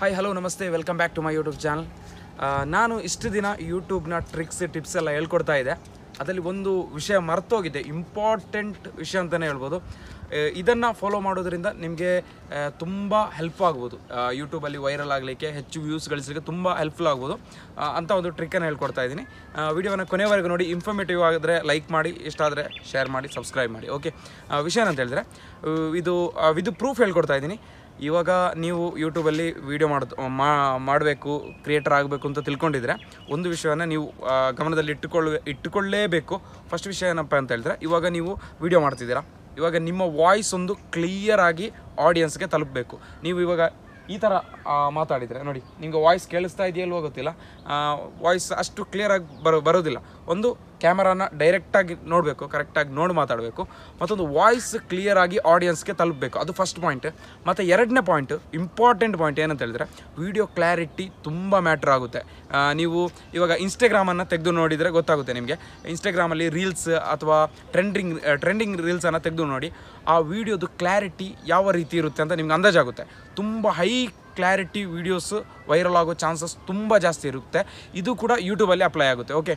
Hi hello ನಮಸ್ತೆ welcome back to my YouTube channel ನಾನು ಇಷ್ಟು ದಿನ ಯೂಟ್ಯೂಬ್ನ ಟ್ರಿಕ್ಸ್ ಟಿಪ್ಸ್ ಎಲ್ಲ ಹೇಳ್ಕೊಡ್ತಾ ಇದ್ದೆ. ಅದರಲ್ಲಿ ಒಂದು ವಿಷಯ ಮರ್ತೋಗಿದೆ. ಇಂಪಾರ್ಟೆಂಟ್ ವಿಷಯ ಅಂತಲೇ ಹೇಳ್ಬೋದು. ಇದನ್ನು ಫಾಲೋ ಮಾಡೋದ್ರಿಂದ ನಿಮಗೆ ತುಂಬ ಹೆಲ್ಪ್ ಆಗ್ಬೋದು. ಯೂಟ್ಯೂಬಲ್ಲಿ ವೈರಲ್ ಆಗಲಿಕ್ಕೆ, ಹೆಚ್ಚು ವ್ಯೂಸ್ ಗಳಿಸಲಿಕ್ಕೆ ತುಂಬ ಹೆಲ್ಪ್ಫುಲ್ ಆಗ್ಬೋದು. ಅಂತ ಒಂದು ಟ್ರಿಕ್ಕನ್ನು ಹೇಳ್ಕೊಡ್ತಾ ಇದ್ದೀನಿ. ವಿಡಿಯೋನ ಕೊನೆವರೆಗೂ ನೋಡಿ. ಇನ್ಫಾರ್ಮೇಟಿವ್ ಆಗಿದ್ರೆ ಲೈಕ್ ಮಾಡಿ. ಇಷ್ಟ ಆದರೆ ಶೇರ್ ಮಾಡಿ ಸಬ್ಸ್ಕ್ರೈಬ್ ಮಾಡಿ. ಓಕೆ ವಿಷಯ ಅಂತ ಹೇಳಿದ್ರೆ ಇದು ಇದು ಪ್ರೂಫ್ ಹೇಳ್ಕೊಡ್ತಾ ಇದ್ದೀನಿ. ಇವಾಗ ನೀವು ಯೂಟ್ಯೂಬಲ್ಲಿ ವೀಡಿಯೋ ಮಾಡ್ ಮಾಡಬೇಕು ಕ್ರಿಯೇಟರ್ ಆಗಬೇಕು ಅಂತ ತಿಳ್ಕೊಂಡಿದ್ರೆ ಒಂದು ವಿಷಯವನ್ನು ನೀವು ಗಮನದಲ್ಲಿ ಇಟ್ಟುಕೊಳ್ಳ ಇಟ್ಟುಕೊಳ್ಳೇಬೇಕು. ಫಸ್ಟ್ ವಿಷಯ ಏನಪ್ಪ ಅಂತ ಹೇಳಿದ್ರೆ, ಇವಾಗ ನೀವು ವೀಡಿಯೋ ಮಾಡ್ತಿದ್ದೀರಾ. ಇವಾಗ ನಿಮ್ಮ ವಾಯ್ಸ್ ಒಂದು ಕ್ಲಿಯರ್ ಆಗಿ ಆಡಿಯನ್ಸ್ಗೆ ತಲುಪಬೇಕು. ನೀವು ಇವಾಗ ಈ ಥರ ಮಾತಾಡಿದರೆ, ನೋಡಿ, ನಿಮಗೆ ವಾಯ್ಸ್ ಕೇಳಿಸ್ತಾ ಇದೆಯಲ್ವೋ ಗೊತ್ತಿಲ್ಲ. ವಾಯ್ಸ್ ಅಷ್ಟು ಕ್ಲಿಯರಾಗಿ ಬರೋ ಬರೋದಿಲ್ಲ. ಒಂದು ಕ್ಯಾಮರಾನ ಡೈರೆಕ್ಟಾಗಿ ನೋಡಬೇಕು, ಕರೆಕ್ಟಾಗಿ ನೋಡಿ ಮಾತಾಡಬೇಕು, ಮತ್ತೊಂದು ವಾಯ್ಸ್ ಕ್ಲಿಯರ್ ಆಗಿ ಆಡಿಯನ್ಸ್ಗೆ ತಲುಪಬೇಕು. ಅದು ಫಸ್ಟ್ ಪಾಯಿಂಟ್ ಮತ್ತು ಎರಡನೇ ಪಾಯಿಂಟ್ ಇಂಪಾರ್ಟೆಂಟ್ ಪಾಯಿಂಟ್ ಏನಂತ ಹೇಳಿದ್ರೆ ವಿಡಿಯೋ ಕ್ಲಾರಿಟಿ ತುಂಬ ಮ್ಯಾಟ್ರ್ ಆಗುತ್ತೆ. ನೀವು ಇವಾಗ ಇನ್ಸ್ಟಾಗ್ರಾಮನ್ನು ತೆಗೆದು ನೋಡಿದರೆ ಗೊತ್ತಾಗುತ್ತೆ ನಿಮಗೆ. ಇನ್ಸ್ಟಾಗ್ರಾಮಲ್ಲಿ ರೀಲ್ಸ್ ಅಥವಾ ಟ್ರೆಂಡಿಂಗ್ ಟ್ರೆಂಡಿಂಗ್ ರೀಲ್ಸನ್ನು ತೆಗೆದು ನೋಡಿ, ಆ ವಿಡಿಯೋದು ಕ್ಲಾರಿಟಿ ಯಾವ ರೀತಿ ಇರುತ್ತೆ ಅಂತ ನಿಮ್ಗೆ ಅಂದಾಜಾಗುತ್ತೆ. ತುಂಬ ಹೈ ಕ್ಲಾರಿಟಿ ವೀಡಿಯೋಸ್ ವೈರಲ್ ಆಗೋ ಚಾನ್ಸಸ್ ತುಂಬ ಜಾಸ್ತಿ ಇರುತ್ತೆ. ಇದು ಕೂಡ ಯೂಟ್ಯೂಬಲ್ಲಿ ಅಪ್ಲೈ ಆಗುತ್ತೆ. ಓಕೆ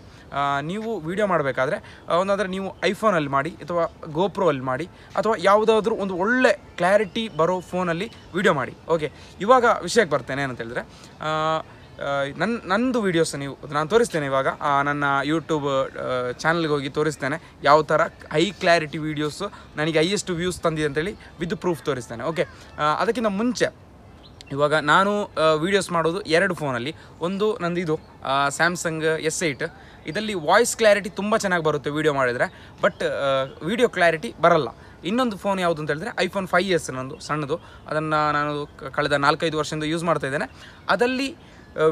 ನೀವು ವೀಡಿಯೋ ಮಾಡಬೇಕಾದ್ರೆ ಒಂದಾದರೆ ನೀವು ಐಫೋನಲ್ಲಿ ಮಾಡಿ, ಅಥವಾ ಗೋಪ್ರೋ ಅಲ್ಲಿ ಮಾಡಿ, ಅಥವಾ ಯಾವುದಾದ್ರೂ ಒಂದು ಒಳ್ಳೆ ಕ್ಲಾರಿಟಿ ಬರೋ ಫೋನಲ್ಲಿ ವೀಡಿಯೋ ಮಾಡಿ. ಓಕೆ ಇವಾಗ ವಿಷಯಕ್ಕೆ ಬರ್ತೇನೆ ಅಂತ ಹೇಳಿದ್ರೆ ನನ್ನ ನಂದು ವೀಡಿಯೋಸ್ ನೀವು, ನಾನು ತೋರಿಸ್ತೇನೆ ಇವಾಗ. ನನ್ನ ಯೂಟ್ಯೂಬ್ ಚಾನಲ್ಗೆ ಹೋಗಿ ತೋರಿಸ್ತೇನೆ. ಯಾವ ಥರ ಹೈ ಕ್ಲಾರಿಟಿ ವೀಡಿಯೋಸು ನನಗೆ ಹೈಯೆಸ್ಟ್ ವ್ಯೂಸ್ ತಂದಿದೆ ಅಂತೇಳಿ ವಿತ್ ಪ್ರೂಫ್ ತೋರಿಸ್ತೇನೆ. ಓಕೆ ಅದಕ್ಕಿಂತ ಮುಂಚೆ ಇವಾಗ ನಾನು ವೀಡಿಯೋಸ್ ಮಾಡೋದು ಎರಡು ಫೋನಲ್ಲಿ ಒಂದು ನಂದು ಇದು ಸ್ಯಾಮ್ಸಂಗ್ ಎಸ್ ಏಯ್ಟ್ ಇದರಲ್ಲಿ ವಾಯ್ಸ್ ಕ್ಲಾರಿಟಿ ತುಂಬ ಚೆನ್ನಾಗಿ ಬರುತ್ತೆ ವೀಡಿಯೋ ಮಾಡಿದರೆ. ಬಟ್ ವೀಡಿಯೋ ಕ್ಲಾರಿಟಿ ಬರಲ್ಲ. ಇನ್ನೊಂದು ಫೋನ್ ಯಾವುದು ಅಂತ ಹೇಳಿದ್ರೆ ಐಫೋನ್ ಫೈವ್ ಎಸ್ ನಂದು, ಸಣ್ಣದು. ಅದನ್ನು ನಾನು ಕಳೆದ ನಾಲ್ಕೈದು ವರ್ಷದಿಂದ ಯೂಸ್ ಮಾಡ್ತಾ ಇದ್ದೇನೆ. ಅದರಲ್ಲಿ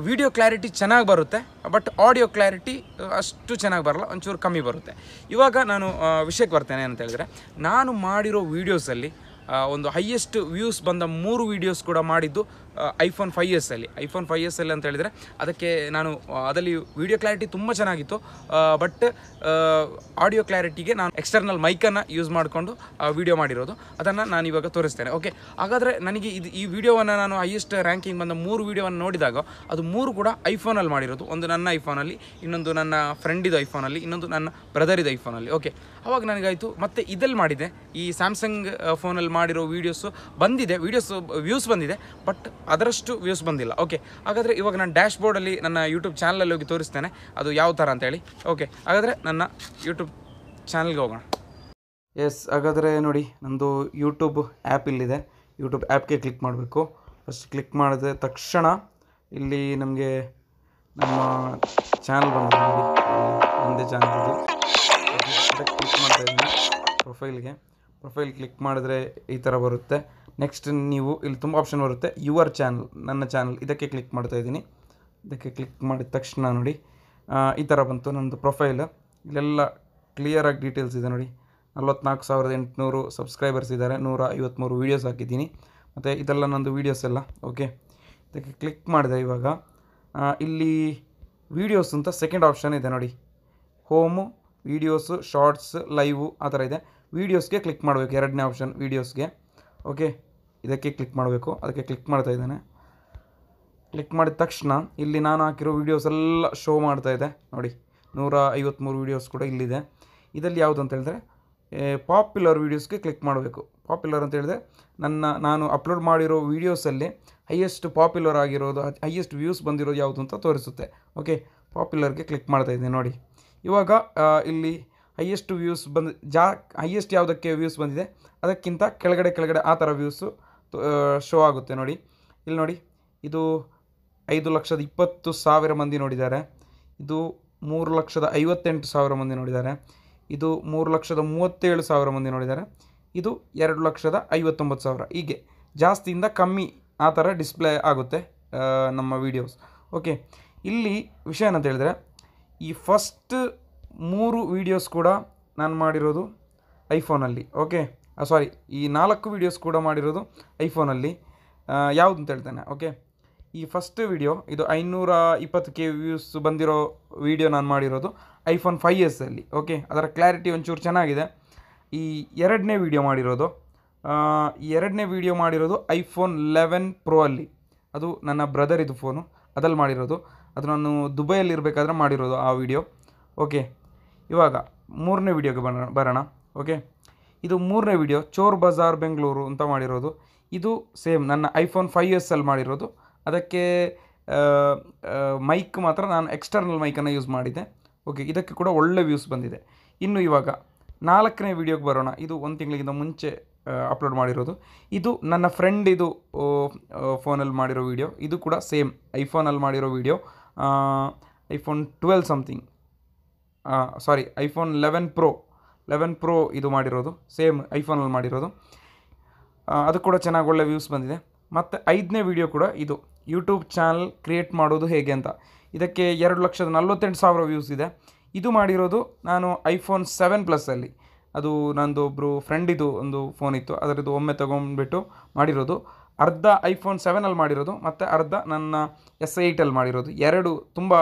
ವಿಡಿಯೋ ಕ್ಲಾರಿಟಿ ಚೆನ್ನಾಗಿ ಬರುತ್ತೆ. ಬಟ್ ಆಡಿಯೋ ಕ್ಲಾರಿಟಿ ಅಷ್ಟು ಚೆನ್ನಾಗಿ ಬರಲ್ಲ. ಒಂಚೂರು ಕಮ್ಮಿ ಬರುತ್ತೆ. ಇವಾಗ ನಾನು ವಿಷಯಕ್ಕೆ ಬರ್ತೇನೆ ಅಂತ ಹೇಳಿದ್ರೆ, ನಾನು ಮಾಡಿರೋ ವೀಡಿಯೋಸಲ್ಲಿ ಒಂದು ಹೈಯೆಸ್ಟ್ ವ್ಯೂಸ್ ಬಂದ ಮೂರು ವೀಡಿಯೋಸ್ ಕೂಡ ಮಾಡಿದ್ದು. ಐಫೋನ್ ಫೈವ್ ಎಸ್ ಅಲ್ಲಿ. ಐಫೋನ್ ಫೈವ್ ಎಸ್ ಅಲ್ಲಿ ಅಂತ ಹೇಳಿದರೆ, ಅದಕ್ಕೆ ನಾನು ಅದರಲ್ಲಿ ವಿಡಿಯೋ ಕ್ಲಾರಿಟಿ ತುಂಬ ಚೆನ್ನಾಗಿತ್ತು. ಬಟ್ ಆಡಿಯೋ ಕ್ಲಾರಿಟಿಗೆ ನಾನು ಎಕ್ಸ್ಟರ್ನಲ್ ಮೈಕನ್ನು ಯೂಸ್ ಮಾಡಿಕೊಂಡು ವಿಡಿಯೋ ಮಾಡಿರೋದು. ಅದನ್ನು ನಾನು ಇವಾಗ ತೋರಿಸ್ತೇನೆ. ಓಕೆ ಹಾಗಾದರೆ ನನಗೆ ಇದು, ಈ ವಿಡಿಯೋವನ್ನು ನಾನು ಹೈಯೆಸ್ಟ್ ರ್ಯಾಂಕಿಂಗ್ ಬಂದ ಮೂರು ವಿಡಿಯೋವನ್ನು ನೋಡಿದಾಗ, ಅದು ಮೂರು ಕೂಡ ಐಫೋನಲ್ಲಿ ಮಾಡಿರೋದು. ಒಂದು ನನ್ನ ಐಫೋನಲ್ಲಿ ಇನ್ನೊಂದು ನನ್ನ ಫ್ರೆಂಡಿದು ಐಫೋನಲ್ಲಿ ಇನ್ನೊಂದು ನನ್ನ ಬ್ರದರಿದು ಐಫೋನಲ್ಲಿ ಓಕೆ ಅವಾಗ ನನಗಾಯಿತು. ಮತ್ತೆ ಇದಲ್ಲಿ ಮಾಡಿದೆ. ಈ ಸ್ಯಾಮ್ಸಂಗ್ ಫೋನಲ್ಲಿ ಮಾಡಿರೋ ವೀಡಿಯೋಸು ಬಂದಿದೆ. ವೀಡಿಯೋಸ್ ವ್ಯೂಸ್ ಬಂದಿದೆ. ಬಟ್ ಅದರಷ್ಟು ವ್ಯೂಸ್ ಬಂದಿಲ್ಲ. ಓಕೆ ಹಾಗಾದರೆ ಇವಾಗ ನಾನು ಡ್ಯಾಶ್ ಬೋರ್ಡಲ್ಲಿ ನನ್ನ ಯೂಟ್ಯೂಬ್ ಚಾನಲಲ್ಲಿ ಹೋಗಿ ತೋರಿಸ್ತೇನೆ. ಅದು ಯಾವ ಥರ ಅಂತೇಳಿ ಓಕೆ ಹಾಗಾದರೆ ನನ್ನ ಯೂಟ್ಯೂಬ್ ಚಾನಲ್ಗೆ ಹೋಗೋಣ. ಎಸ್ ಹಾಗಾದರೆ ನೋಡಿ ನಮ್ಮದು ಯೂಟ್ಯೂಬ್ ಆ್ಯಪ್ ಇಲ್ಲಿದೆ. ಯೂಟ್ಯೂಬ್ ಆ್ಯಪ್ಗೆ ಕ್ಲಿಕ್ ಮಾಡಬೇಕು. ಫಸ್ಟ್ ಕ್ಲಿಕ್ ಮಾಡಿದ ತಕ್ಷಣ ಇಲ್ಲಿ ನಮಗೆ ನಮ್ಮ ಚಾನಲ್ ಬಂದಿದೆ. ನಮ್ಮದೇ ಚಾನಲ್ ಇದು. ಕ್ಲಿಕ್ ಮಾಡ್ತಾ ಇದ್ದೀನಿ ಪ್ರೊಫೈಲ್ಗೆ ಪ್ರೊಫೈಲ್ ಕ್ಲಿಕ್ ಮಾಡಿದ್ರೆ ಈ ಥರ ಬರುತ್ತೆ. ನೆಕ್ಸ್ಟ್ ನೀವು ಇಲ್ಲಿ ತುಂಬ ಆಪ್ಷನ್ ಬರುತ್ತೆ. ಯುವರ್ ಚಾನಲ್ ನನ್ನ ಚಾನಲ್ ಇದಕ್ಕೆ ಕ್ಲಿಕ್ ಮಾಡ್ತಾ ಇದ್ದೀನಿ. ಇದಕ್ಕೆ ಕ್ಲಿಕ್ ಮಾಡಿದ ತಕ್ಷಣ ನೋಡಿ. ಈ ಥರ ಬಂತು ನನ್ನದು ಪ್ರೊಫೈಲ್. ಇಲ್ಲೆಲ್ಲ ಕ್ಲಿಯರಾಗಿ ಡೀಟೇಲ್ಸ್ ಇದೆ ನೋಡಿ. ನಲ್ವತ್ನಾಲ್ಕು ಸಾವಿರದ ಎಂಟುನೂರು ಸಬ್ಸ್ಕ್ರೈಬರ್ಸ್ ಇದ್ದಾರೆ. ನೂರ ಐವತ್ತ್ಮೂರು ವೀಡಿಯೋಸ್ ಹಾಕಿದ್ದೀನಿ. ಮತ್ತು ಇದೆಲ್ಲ ನನ್ನದು ವೀಡಿಯೋಸ್ ಎಲ್ಲ. ಓಕೆ ಇದಕ್ಕೆ ಕ್ಲಿಕ್ ಮಾಡಿದೆ ಇವಾಗ. ಇಲ್ಲಿ ವೀಡಿಯೋಸ್ ಅಂತ ಸೆಕೆಂಡ್ ಆಪ್ಷನ್ ಇದೆ ನೋಡಿ. ಹೋಮು ವೀಡಿಯೋಸು ಶಾರ್ಟ್ಸ್ ಲೈವು ಆ ಥರ ಇದೆ. ವೀಡಿಯೋಸ್ಗೆ ಕ್ಲಿಕ್ ಮಾಡಬೇಕು, ಎರಡನೇ ಆಪ್ಷನ್ ವೀಡಿಯೋಸ್ಗೆ ಓಕೆ ಇದಕ್ಕೆ ಕ್ಲಿಕ್ ಮಾಡಬೇಕು. ಅದಕ್ಕೆ ಕ್ಲಿಕ್ ಮಾಡ್ತಾ ಇದ್ದೇನೆ. ಕ್ಲಿಕ್ ಮಾಡಿದ ತಕ್ಷಣ ಇಲ್ಲಿ ನಾನು ಹಾಕಿರೋ ವೀಡಿಯೋಸ್ ಎಲ್ಲ ಶೋ ಮಾಡ್ತಾ ಇದೆ. ನೋಡಿ ನೂರ ಐವತ್ತ್ಮೂರು ವೀಡಿಯೋಸ್ ಕೂಡ ಇಲ್ಲಿದೆ. ಇದರಲ್ಲಿ ಯಾವುದು ಅಂತ ಹೇಳಿದ್ರೆ ಪಾಪ್ಯುಲರ್ ವೀಡಿಯೋಸ್ಗೆ ಕ್ಲಿಕ್ ಮಾಡಬೇಕು. ಪಾಪ್ಯುಲರ್ ಅಂತ ಹೇಳಿದ್ರೆ, ನನ್ನ, ನಾನು ಅಪ್ಲೋಡ್ ಮಾಡಿರೋ ವೀಡಿಯೋಸಲ್ಲಿ ಹೈಯೆಸ್ಟ್ ಪಾಪ್ಯುಲರ್ ಆಗಿರೋದು ಹೈಯೆಸ್ಟ್ ವ್ಯೂಸ್ ಬಂದಿರೋದು ಯಾವುದು ಅಂತ ತೋರಿಸುತ್ತೆ. ಓಕೆ ಪಾಪ್ಯುಲರ್ಗೆ ಕ್ಲಿಕ್ ಮಾಡ್ತಾ ಇದ್ದೀನಿ. ನೋಡಿ, ಇವಾಗ ಇಲ್ಲಿ ಹೈಯೆಸ್ಟ್ ವ್ಯೂಸ್ ಬಂದು, ಜಾ ಹೈಯೆಸ್ಟ್ ಯಾವುದಕ್ಕೆ ವ್ಯೂಸ್ ಬಂದಿದೆ, ಅದಕ್ಕಿಂತ ಕೆಳಗಡೆ ಕೆಳಗಡೆ ಆ ಥರ ವ್ಯೂಸು ಶೋ ಆಗುತ್ತೆ ನೋಡಿ. ಇಲ್ಲಿ ನೋಡಿ, ಇದು ಐದು ಲಕ್ಷದ ಇಪ್ಪತ್ತು ಸಾವಿರ ಮಂದಿ ನೋಡಿದ್ದಾರೆ. ಇದು ಮೂರು ಲಕ್ಷದ ಐವತ್ತೆಂಟು ಸಾವಿರ ಮಂದಿ ನೋಡಿದ್ದಾರೆ. ಇದು ಮೂರು ಲಕ್ಷದ ಮೂವತ್ತೇಳು ಸಾವಿರ ಮಂದಿ ನೋಡಿದ್ದಾರೆ. ಇದು ಎರಡು ಲಕ್ಷದ ಐವತ್ತೊಂಬತ್ತು ಸಾವಿರ. ಹೀಗೆ ಜಾಸ್ತಿಯಿಂದ ಕಮ್ಮಿ ಆ ಥರ ಡಿಸ್ಪ್ಲೇ ಆಗುತ್ತೆ ನಮ್ಮ ವೀಡಿಯೋಸ್ ಓಕೆ ಇಲ್ಲಿ ವಿಷಯ ಏನಂತ ಹೇಳಿದ್ರೆ, ಈ ಫಸ್ಟ್ ಮೂರು ವೀಡಿಯೋಸ್ ಕೂಡ ನಾನು ಮಾಡಿರೋದು ಐಫೋನಲ್ಲಿ ಓಕೆ ಸಾರಿ ಈ ನಾಲ್ಕು ವೀಡಿಯೋಸ್ ಕೂಡ ಮಾಡಿರೋದು ಐಫೋನಲ್ಲಿ. ಯಾವುದು ಅಂತ ಹೇಳ್ತೇನೆ ಓಕೆ ಈ ಫಸ್ಟ್ ವಿಡಿಯೋ ಇದು ಐನೂರ ಇಪ್ಪತ್ತು ಕೆ ವ್ಯೂಸ್ ಬಂದಿರೋ ವಿಡಿಯೋ ನಾನು ಮಾಡಿರೋದು ಐಫೋನ್ ಫೈವ್ ಎಸ್ ಅಲ್ಲಿ ಓಕೆ ಅದರ ಕ್ಲಾರಿಟಿ ಒಂಚೂರು ಚೆನ್ನಾಗಿದೆ. ಈ ಎರಡನೇ ವಿಡಿಯೋ ಮಾಡಿರೋದು ಎರಡನೇ ವಿಡಿಯೋ ಮಾಡಿರೋದು ಐಫೋನ್ ಲೆವೆನ್ ಪ್ರೋ ಅಲ್ಲಿ. ಅದು ನನ್ನ ಬ್ರದರ್ ಇದು ಫೋನು ಅದಲ್ಲಿ ಮಾಡಿರೋದು. ಅದು ನಾನು ದುಬೈಯಲ್ಲಿ ಇರಬೇಕಾದ್ರೆ ಮಾಡಿರೋದು ಆ ವಿಡಿಯೋ ಓಕೆ ಇವಾಗ ಮೂರನೇ ವಿಡಿಯೋಗೆ ಬರೋಣ ಬರೋಣ ಓಕೆ ಇದು ಮೂರನೇ ವಿಡಿಯೋ, ಚೋರ್ ಬಜಾರ್ ಬೆಂಗಳೂರು ಅಂತ ಮಾಡಿರೋದು. ಇದು ಸೇಮ್ ನನ್ನ ಐಫೋನ್ ಫೈವ್ ಎಸ್ ಅಲ್ಲಿ ಮಾಡಿರೋದು. ಅದಕ್ಕೆ ಮೈಕ್ ಮಾತ್ರ ನಾನು ಎಕ್ಸ್ಟರ್ನಲ್ ಮೈಕನ್ನು ಯೂಸ್ ಮಾಡಿದ್ದೆ. ಓಕೆ ಇದಕ್ಕೆ ಕೂಡ ಒಳ್ಳೆ ವ್ಯೂಸ್ ಬಂದಿದೆ. ಇನ್ನು ಇವಾಗ ನಾಲ್ಕನೇ ವಿಡಿಯೋಗೆ ಬರೋಣ. ಇದು ಒಂದು ತಿಂಗಳಿಗಿಂತ ಮುಂಚೆ ಅಪ್ಲೋಡ್ ಮಾಡಿರೋದು. ಇದು ನನ್ನ ಫ್ರೆಂಡ್ ಇದು ಫೋನಲ್ಲಿ ಮಾಡಿರೋ ವಿಡಿಯೋ. ಇದು ಕೂಡ ಸೇಮ್ ಐಫೋನಲ್ಲಿ ಮಾಡಿರೋ video. IPhone twelve something sorry iPhone eleven pro eleven pro ಇದು ಮಾಡಿರೋದು. ಸೇಮ್ ಐಫೋನಲ್ಲಿ ಮಾಡಿರೋದು. ಅದು ಕೂಡ ಚೆನ್ನಾಗಿ ಒಳ್ಳೆ ವ್ಯೂಸ್ ಬಂದಿದೆ. ಮತ್ತು ಐದನೇ ವಿಡಿಯೋ ಕೂಡ ಇದು. ಯೂಟ್ಯೂಬ್ ಚಾನಲ್ ಕ್ರಿಯೇಟ್ ಮಾಡೋದು ಹೇಗೆ ಅಂತ. ಇದಕ್ಕೆ ಎರಡು ಲಕ್ಷದ ನಲ್ವತ್ತೆಂಟು ಸಾವಿರ ವ್ಯೂಸ್ ಇದೆ. ಇದು ಮಾಡಿರೋದು ನಾನು ಐಫೋನ್ ಸೆವೆನ್ ಪ್ಲಸ್ಸಲ್ಲಿ ಅದು ನಂದು ಒಬ್ಬರು ಫ್ರೆಂಡಿದು ಒಂದು ಫೋನ್ ಇತ್ತು. ಅದರದ್ದು ಒಮ್ಮೆ ತೊಗೊಂಡ್ಬಿಟ್ಟು ಮಾಡಿರೋದು. ಅರ್ಧ ಐಫೋನ್ ಸೆವೆನಲ್ಲಿ ಮಾಡಿರೋದು. ಮತ್ತು ಅರ್ಧ ನನ್ನ ಎಸ್ ಐಟಲ್ಲಿ ಮಾಡಿರೋದು. ಎರಡು ತುಂಬ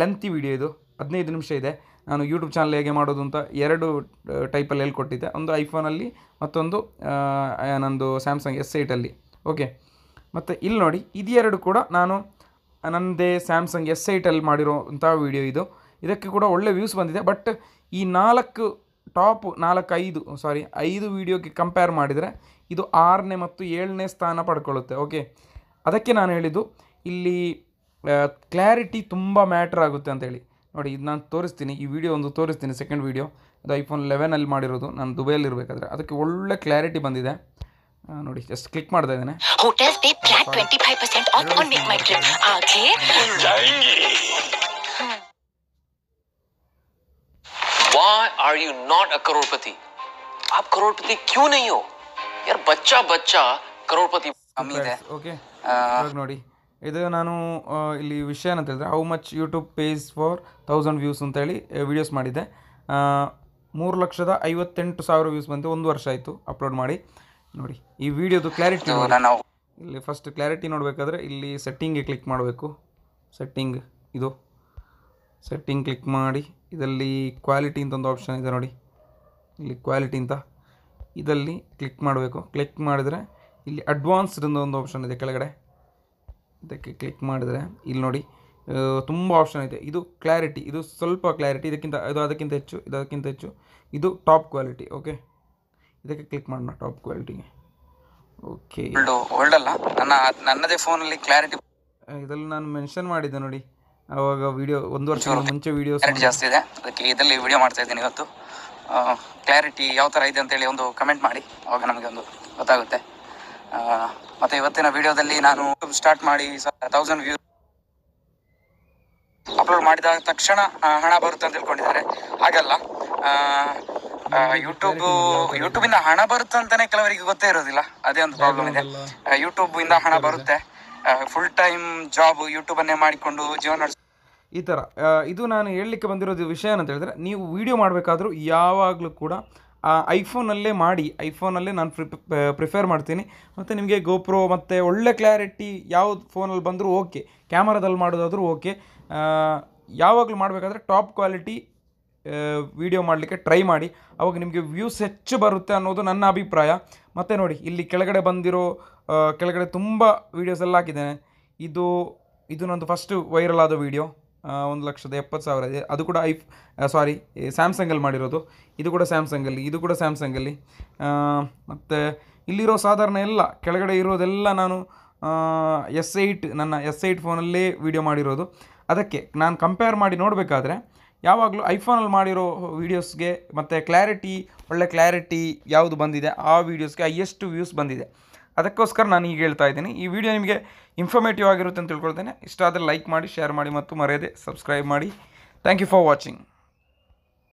ಲೆಂತಿ ವಿಡಿಯೋ ಇದು. ಹದಿನೈದು ನಿಮಿಷ ಇದೆ. ನಾನು ಯೂಟ್ಯೂಬ್ ಚಾನಲ್ ಹೇಗೆ ಮಾಡೋದು ಅಂತ ಎರಡು ಟೈಪಲ್ಲಿ ಹೇಳ್ಕೊಟ್ಟಿದ್ದೆ. ಒಂದು ಐಫೋನಲ್ಲಿ ಮತ್ತೊಂದು ನಂದು ಸ್ಯಾಮ್ಸಂಗ್ ಎಸ್ ಏಯ್ಟಲ್ಲಿ ಓಕೆ ಮತ್ತು ಇಲ್ಲಿ ನೋಡಿ, ಇದೆರಡು ಕೂಡ ನಾನು ನನ್ನದೇ ಸ್ಯಾಮ್ಸಂಗ್ ಎಸ್ ಏಯ್ಟಲ್ಲಿ ಮಾಡಿರೋಂಥ ವಿಡಿಯೋ ಇದು. ಇದಕ್ಕೆ ಕೂಡ ಒಳ್ಳೆ ವ್ಯೂಸ್ ಬಂದಿದೆ. ಬಟ್ ಈ ನಾಲ್ಕು ಟಾಪ್ ನಾಲ್ಕು ಐದು ಸಾರಿ ಐದು ವಿಡಿಯೋಗೆ ಕಂಪೇರ್ ಮಾಡಿದರೆ ಇದು ಆರನೇ ಮತ್ತು ಏಳನೇ ಸ್ಥಾನ ಪಡ್ಕೊಳ್ಳುತ್ತೆ. ಓಕೆ ಅದಕ್ಕೆ ನಾನು ಹೇಳಿದ್ದು, ಇಲ್ಲಿ ಕ್ಲಾರಿಟಿ ತುಂಬ ಮ್ಯಾಟ್ರ್ ಆಗುತ್ತೆ ಅಂತೇಳಿ. ನೋಡಿ ಇದು ನಾನು ತೋರಿಸ್ತೀನಿ ಈ ವಿಡಿಯೋ ಒಂದು ತೋರಿಸ್ತೀನಿ ಸೆಕೆಂಡ್ ವಿಡಿಯೋ ಅದು ಐಫೋನ್ ಲೆವೆನಲ್ಲಿ ಮಾಡಿರೋದು ನಾನು ದುಬೈಯಲ್ಲಿ ಇರಬೇಕಾದ್ರೆ ಅದಕ್ಕೆ ಒಳ್ಳೆ ಕ್ಲಾರಿಟಿ ಬಂದಿದೆ ಆ, ನೋಡಿ ಜಸ್ಟ್ ಕ್ಲಿಕ್ ಮಾಡ್ತಾ ಇದ್ದೇನೆ होटल्स पे flat 25% off on Make My Trip आगे Why are you not a करोड़पति आप करोड़पति क्यों नहीं हो यार बच्चा बच्चा करोड़पति कमी है ಓಕೆ ಇವಾಗ ನೋಡಿ ಇದು ನಾನು ಇಲ್ಲಿ ವಿಷಯ ಏನಂತ ಹೇಳಿದ್ರೆ how much YouTube pays for thousand views ಅಂತೇಳಿ ವಿಡಿಯೋಸ್ ಮಾಡಿದ್ದೆ. ಮೂರು ಲಕ್ಷದ ಐವತ್ತೆಂಟು ಸಾವಿರ ವ್ಯೂಸ್ ಬಂತು ಒಂದು ವರ್ಷ ಆಯಿತು ಅಪ್ಲೋಡ್ ಮಾಡಿ. ನೋಡಿ ಈ ವಿಡಿಯೋದು ಕ್ಲಾರಿಟಿ ಇಲ್ಲಿ ಫಸ್ಟ್ ಕ್ಲಾರಿಟಿ ನೋಡಬೇಕಾದ್ರೆ ಇಲ್ಲಿ ಸೆಟ್ಟಿಂಗ್ಗೆ ಕ್ಲಿಕ್ ಮಾಡಬೇಕು. ಸೆಟ್ಟಿಂಗ್ ಇದು. ಸೆಟ್ಟಿಂಗ್ ಕ್ಲಿಕ್ ಮಾಡಿ ಇದರಲ್ಲಿ ಕ್ವಾಲಿಟಿ ಅಂತ ಒಂದು ಆಪ್ಷನ್ ಇದೆ ನೋಡಿ. ಇಲ್ಲಿ ಕ್ವಾಲಿಟಿ ಅಂತ. ಇದರಲ್ಲಿ ಕ್ಲಿಕ್ ಮಾಡಬೇಕು. ಕ್ಲಿಕ್ ಮಾಡಿದರೆ ಇಲ್ಲಿ ಅಡ್ವಾನ್ಸ್ಡ್ ಅಂತ ಒಂದು ಆಪ್ಷನ್ ಇದೆ ಕೆಳಗಡೆ. ಇದಕ್ಕೆ ಕ್ಲಿಕ್ ಮಾಡಿದರೆ ಇಲ್ಲಿ ನೋಡಿ ತುಂಬ ಆಪ್ಷನ್ ಇದೆ ಇದು ಕ್ಲಾರಿಟಿ ಇದು ಸ್ವಲ್ಪ ಕ್ಲಾರಿಟಿ ಇದಕ್ಕಿಂತ ಇದು ಅದಕ್ಕಿಂತ ಹೆಚ್ಚು ಇದು ಅದಕ್ಕಿಂತ ಹೆಚ್ಚು. ಇದು ಟಾಪ್ ಕ್ವಾಲಿಟಿ ಓಕೆ ಇದಕ್ಕೆ ಕ್ಲಿಕ್ ಮಾಡೋಣ ಟಾಪ್ ಕ್ವಾಲಿಟಿಗೆ ಓಕೆ ಅಲ್ಲ? ನನ್ನ ನನ್ನದೇ ಫೋನಲ್ಲಿ ಕ್ಲಾರಿಟಿ ಇದರಲ್ಲಿ ನಾನು ಮೆನ್ಷನ್ ಮಾಡಿದ್ದೆ ನೋಡಿ. ಆವಾಗ ವಿಡಿಯೋ ಒಂದು ವರ್ಷ ಮುಂಚೆ ವಿಡಿಯೋ ಜಾಸ್ತಿ ಇದೆ. ಅದಕ್ಕೆ ಇದರಲ್ಲಿ ವಿಡಿಯೋ ಮಾಡ್ತಾ ಇದ್ದೀನಿ ಇವತ್ತು. ಕ್ಲಾರಿಟಿ ಯಾವ ಥರ ಇದೆ ಅಂತೇಳಿ ಒಂದು ಕಮೆಂಟ್ ಮಾಡಿ. ಅವಾಗ ನಮಗೆ ಒಂದು ಗೊತ್ತಾಗುತ್ತೆ. ಮತ್ತೆ ಇವತ್ತಿನ ವಿಡಿಯೋದಲ್ಲಿ ನಾನು ಸ್ಟಾರ್ಟ್ ಮಾಡಿ ತೌಸಂಡ್ ವ್ಯೂ ಅಪ್ಲೋಡ್ ಮಾಡಿದ ತಕ್ಷಣ ಹಣ ಬರುತ್ತೆ ಅಂತ ತಿಳ್ಕೊಂಡಿದ್ದಾರೆ. ಹಾಗಲ್ಲ. ಯೂಟ್ಯೂಬ್ ಯೂಟ್ಯೂಬ್ ಇಂದ ಹಣ ಬರುತ್ತೆ ಅಂತಾನೆ ಕೆಲವರಿಗೆ ಗೊತ್ತೇ ಇರೋದಿಲ್ಲ. ಅದೇ ಒಂದು ಪ್ರಾಬ್ಲಮ್ ಇದೆ. ಯೂಟ್ಯೂಬ್ ಇಂದ ಹಣ ಬರುತ್ತೆ. ಫುಲ್ ಟೈಮ್ ಜಾಬ್ ಯೂಟ್ಯೂಬ್ ಅನ್ನೇ ಮಾಡಿಕೊಂಡು ಜೀವನ ನಡೆಸ ಈ ಥರ ಇದು ನಾನು ಹೇಳಲಿಕ್ಕೆ ಬಂದಿರೋದು ವಿಷಯ ಏನಂತ ಹೇಳಿದ್ರೆ ನೀವು ವಿಡಿಯೋ ಮಾಡಬೇಕಾದ್ರೂ ಯಾವಾಗಲೂ ಕೂಡ ಐಫೋನಲ್ಲೇ ಮಾಡಿ ಐಫೋನಲ್ಲೇ ನಾನು ಪ್ರಿಪ್ ಪ್ರಿಫೇರ್ ಮಾಡ್ತೀನಿ. ಮತ್ತು ನಿಮಗೆ ಗೋಪ್ರೋ ಮತ್ತು ಒಳ್ಳೆ ಕ್ಲಾರಿಟಿ ಯಾವ್ದು ಫೋನಲ್ಲಿ ಬಂದರೂ ಓಕೆ ಕ್ಯಾಮರಾದಲ್ಲಿ ಮಾಡೋದಾದರೂ ಓಕೆ ಯಾವಾಗಲೂ ಮಾಡಬೇಕಾದ್ರೆ ಟಾಪ್ ಕ್ವಾಲಿಟಿ ವಿಡಿಯೋ ಮಾಡಲಿಕ್ಕೆ ಟ್ರೈ ಮಾಡಿ. ಅವಾಗ ನಿಮಗೆ ವ್ಯೂಸ್ ಹೆಚ್ಚು ಬರುತ್ತೆ ಅನ್ನೋದು ನನ್ನ ಅಭಿಪ್ರಾಯ. ಮತ್ತು ನೋಡಿ ಇಲ್ಲಿ ಕೆಳಗಡೆ ಬಂದಿರೋ ಆ, ಕೆಳಗಡೆ ತುಂಬ ವೀಡಿಯೋಸ್ ಎಲ್ಲ ಹಾಕಿದ್ದೇನೆ. ಇದು ಇದು ನಂದು ಫಸ್ಟ್ ವೈರಲ್ ಆದ ವೀಡಿಯೋ ಒಂದು ಲಕ್ಷದ ಎಪ್ಪತ್ತು ಸಾವಿರ. ಇದೆ ಅದು ಕೂಡ ಐಫ್ ಸಾರಿ ಸ್ಯಾಮ್ಸಂಗಲ್ಲಿ ಮಾಡಿರೋದು. ಇದು ಕೂಡ ಸ್ಯಾಮ್ಸಂಗಲ್ಲಿ, ಇದು ಕೂಡ ಸ್ಯಾಮ್ಸಂಗಲ್ಲಿ. ಮತ್ತು ಇಲ್ಲಿರೋ ಸಾಧಾರಣ ಎಲ್ಲ, ಕೆಳಗಡೆ ಇರೋದೆಲ್ಲ ನಾನು ಎಸ್ ಏಯ್ಟ್ ನನ್ನ ಎಸ್ ಏಯ್ಟ್ ಫೋನಲ್ಲೇ ವೀಡಿಯೋ ಮಾಡಿರೋದು. ಅದಕ್ಕೆ ನಾನು ಕಂಪೇರ್ ಮಾಡಿ ನೋಡಬೇಕಾದ್ರೆ, ಯಾವಾಗಲೂ ಐಫೋನಲ್ಲಿ ಮಾಡಿರೋ ವೀಡಿಯೋಸ್ಗೆ ಮತ್ತು ಕ್ಲಾರಿಟಿ ಒಳ್ಳೆ ಕ್ಲಾರಿಟಿ ಯಾವುದು ಬಂದಿದೆ, ಆ ವೀಡಿಯೋಸ್ಗೆ ಹೈಯೆಸ್ಟ್ ವ್ಯೂಸ್ ಬಂದಿದೆ. ಅದಕ್ಕೋಸ್ಕರ ನಾನು ಈಗ ಹೇಳ್ತಾ ಇದ್ದೀನಿ. ಈ ವಿಡಿಯೋ ನಿಮಗೆ ಇನ್ಫಾರ್ಮೇಟಿವ್ ಆಗಿರುತ್ತೆ ಅಂತ ತಿಳ್ಕೊಳ್ತೇನೆ. ಇಷ್ಟ ಆದರೆ ಲೈಕ್ ಮಾಡಿ ಶೇರ್ ಮಾಡಿ ಮತ್ತು ಮರೆಯದೆ ಸಬ್ಸ್ಕ್ರೈಬ್ ಮಾಡಿ. Thank you for watching